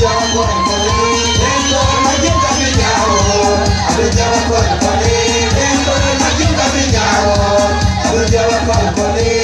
Jawa kau, Jawa Kali,